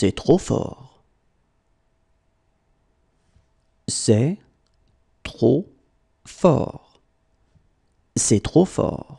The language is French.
C'est trop fort. C'est trop fort. C'est trop fort.